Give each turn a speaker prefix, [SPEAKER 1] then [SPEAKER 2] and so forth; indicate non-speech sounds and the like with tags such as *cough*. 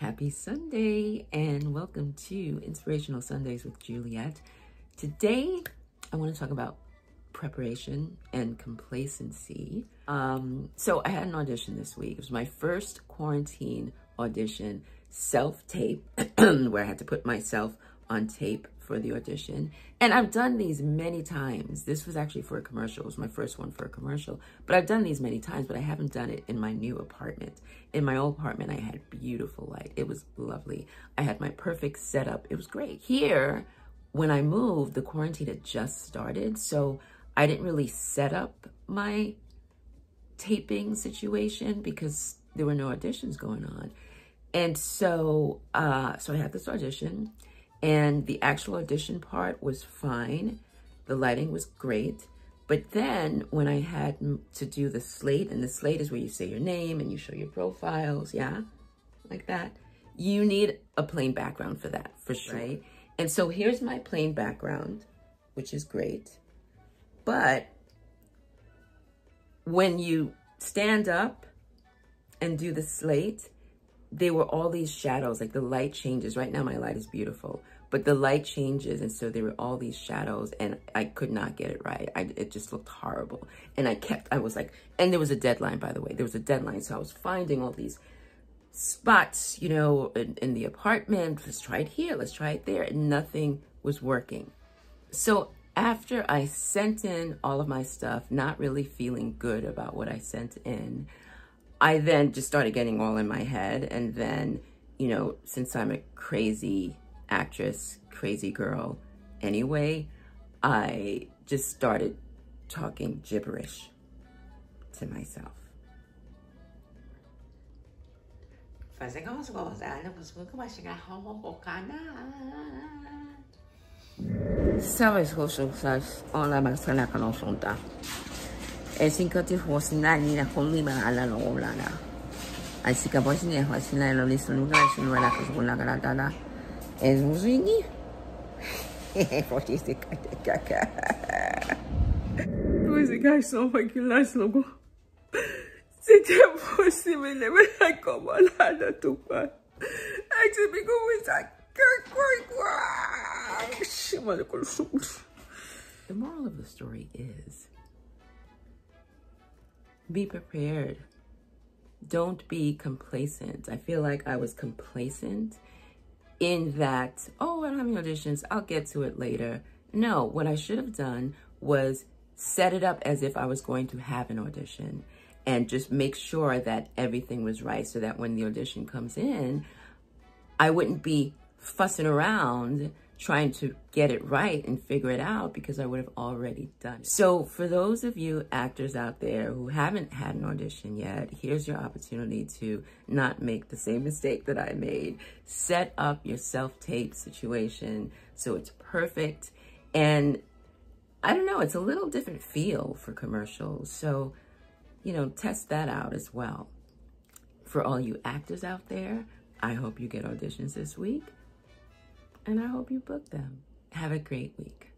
[SPEAKER 1] Happy Sunday and welcome to Inspirational Sundays with Juliette. Today, I want to talk about preparation and complacency. Um, so I had an audition this week. It was my first quarantine audition, self-tape, *clears throat* where I had to put myself on tape for the audition. And I've done these many times. This was actually for a commercial. It was my first one for a commercial. But I've done these many times, but I haven't done it in my new apartment. In my old apartment, I had beautiful light. It was lovely. I had my perfect setup. It was great. Here, when I moved, the quarantine had just started. So I didn't really set up my taping situation because there were no auditions going on. And so, uh, so I had this audition and the actual audition part was fine. The lighting was great. But then when I had to do the slate, and the slate is where you say your name and you show your profiles, yeah, like that. You need a plain background for that, for sure. Right? And so here's my plain background, which is great. But when you stand up and do the slate, there were all these shadows, like the light changes. Right now, my light is beautiful, but the light changes. And so there were all these shadows and I could not get it right. I, it just looked horrible. And I kept, I was like, and there was a deadline, by the way, there was a deadline. So I was finding all these spots, you know, in, in the apartment. Let's try it here. Let's try it there. And nothing was working. So after I sent in all of my stuff, not really feeling good about what I sent in, I then just started getting all in my head. And then, you know, since I'm a crazy actress, crazy girl anyway, I just started talking gibberish to myself.
[SPEAKER 2] Fazer umas gozadas, que vai chegar Sabes, cosas, hola, Marcela, que no son tan. Es sin que te fuese nadie, la comida a la lograna. Así que pues ni es fácil, la lo listo, nunca es una la que con la granada. Es un zingi. Porque este caca. Esse garçom foi que lá logo. C'était possible, ne me la como la de tu pa. Ai, se me como essa
[SPEAKER 1] The moral of the story is be prepared. Don't be complacent. I feel like I was complacent in that, oh, I don't have any auditions. I'll get to it later. No, what I should have done was set it up as if I was going to have an audition and just make sure that everything was right so that when the audition comes in, I wouldn't be fussing around trying to get it right and figure it out because I would have already done it. So for those of you actors out there who haven't had an audition yet, here's your opportunity to not make the same mistake that I made. Set up your self-tape situation so it's perfect. And I don't know, it's a little different feel for commercials. So, you know, test that out as well. For all you actors out there, I hope you get auditions this week and I hope you book them. Have a great week.